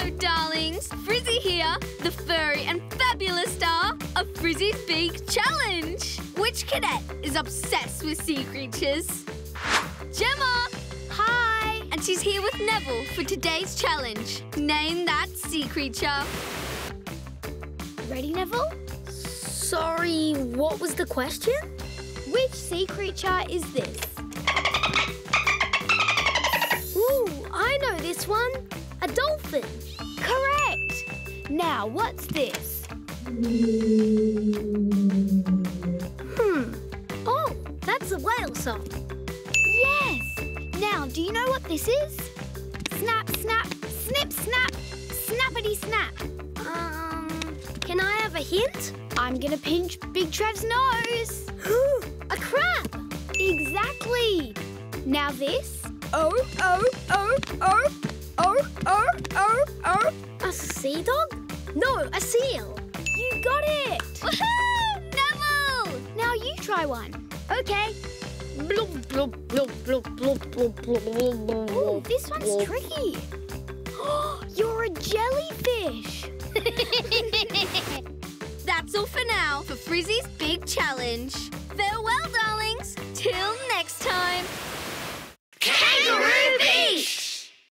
friends, Frizzy here, the furry and fabulous star of Frizzy's Big Challenge. Which cadet is obsessed with sea creatures? Gemma! Hi! And she's here with Neville for today's challenge. Name that sea creature. Ready, Neville? Sorry, what was the question? Which sea creature is this? Now, what's this? Hmm. Oh, that's a whale song. Yes. Now, do you know what this is? Snap, snap, snip, snap, snappity snap. Um, can I have a hint? I'm gonna pinch Big Trev's nose. a crab. Exactly. Now this. Oh, oh, oh, oh, oh, oh, oh, oh. A sea dog? No, a seal. You got it. Woohoo! Neville! Now you try one. Okay. Bloop, bloop, bloop, bloop, bloop, bloop, bloop, bloop, bloop, Ooh, this one's tricky. You're a jellyfish. That's all for now for Frizzy's Big Challenge. Farewell,